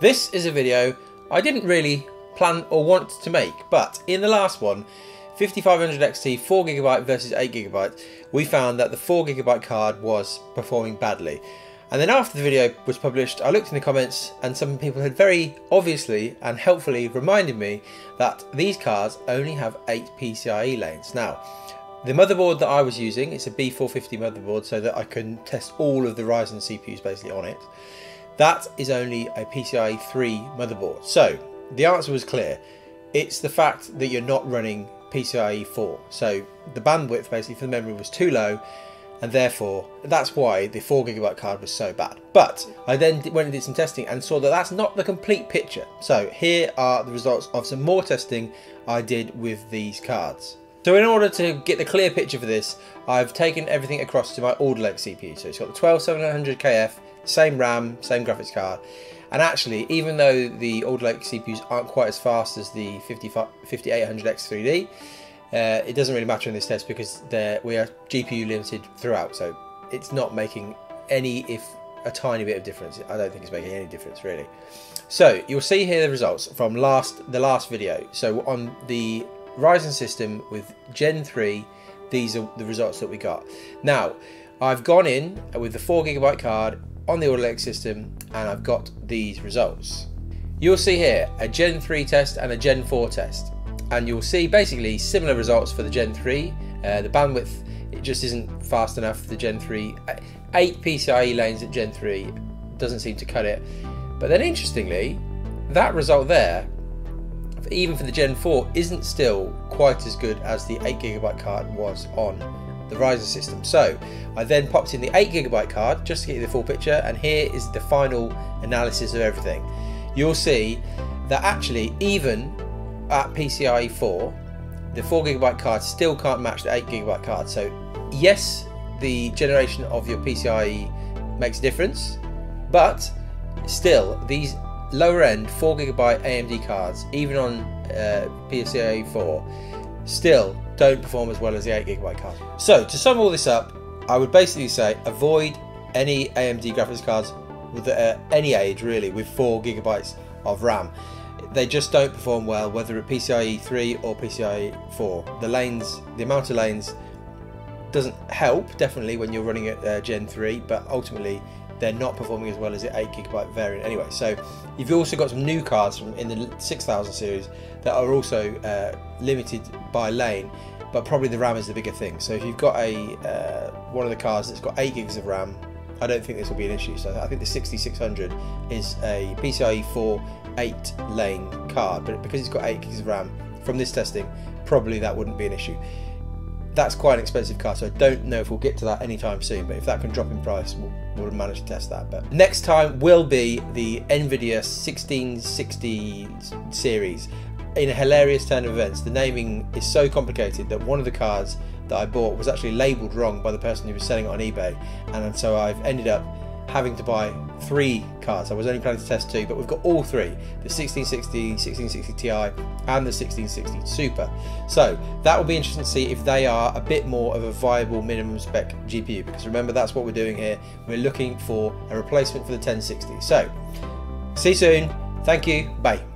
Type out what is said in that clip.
This is a video I didn't really plan or want to make, but in the last one, 5500 XT 4GB versus 8GB, we found that the 4GB card was performing badly. And then after the video was published, I looked in the comments and some people had very obviously and helpfully reminded me that these cards only have 8 PCIe lanes. Now, the motherboard that I was using, it's a B450 motherboard so that I can test all of the Ryzen CPUs basically on it. That is only a PCIe 3 motherboard. So the answer was clear. It's the fact that you're not running PCIe 4. So the bandwidth basically for the memory was too low and therefore that's why the 4GB card was so bad. But I then went and did some testing and saw that that's not the complete picture. So here are the results of some more testing I did with these cards. So in order to get the clear picture for this, I've taken everything across to my Alder Lake CPU. So it's got the 12700KF, same RAM, same graphics card. And actually, even though the Alder Lake CPUs aren't quite as fast as the 5800X3D, uh, it doesn't really matter in this test because we are GPU limited throughout. So it's not making any, if a tiny bit of difference. I don't think it's making any difference really. So you'll see here the results from last the last video. So on the Ryzen system with Gen 3, these are the results that we got. Now, I've gone in with the 4GB card on the Alder system and I've got these results. You'll see here a Gen 3 test and a Gen 4 test and you'll see basically similar results for the Gen 3. Uh, the bandwidth it just isn't fast enough for the Gen 3. 8 PCIe lanes at Gen 3 doesn't seem to cut it. But then interestingly, that result there even for the Gen 4 isn't still quite as good as the 8GB card was on the Ryzen system. So I then popped in the 8GB card just to get you the full picture and here is the final analysis of everything. You'll see that actually even at PCIe 4 the 4GB card still can't match the 8GB card. So yes the generation of your PCIe makes a difference but still these lower end 4GB AMD cards, even on uh, PCIe 4, still don't perform as well as the 8GB card. So to sum all this up, I would basically say avoid any AMD graphics cards with uh, any age really with 4 gigabytes of RAM. They just don't perform well whether at PCIe 3 or PCIe 4. The lanes, the amount of lanes doesn't help definitely when you're running at uh, Gen 3 but ultimately they're not performing as well as the 8 gigabyte variant anyway. So you've also got some new cards from in the 6000 series that are also uh, limited by lane, but probably the RAM is the bigger thing. So if you've got a uh, one of the cards that's got 8 gigs of RAM, I don't think this will be an issue. So I think the 6600 is a PCIe 4 8 lane card, but because it's got 8 gigs of RAM from this testing, probably that wouldn't be an issue that's quite an expensive car, so I don't know if we'll get to that anytime soon. But if that can drop in price, we'll, we'll manage to test that. But next time will be the Nvidia 1660 series. In a hilarious turn of events, the naming is so complicated that one of the cards that I bought was actually labelled wrong by the person who was selling it on eBay, and so I've ended up having to buy three cards. I was only planning to test two, but we've got all three the 1660, 1660 Ti, and the 1660 Super. So that will be interesting to see if they are a bit more of a viable minimum spec GPU because remember that's what we're doing here. We're looking for a replacement for the 1060. So see you soon. Thank you. Bye.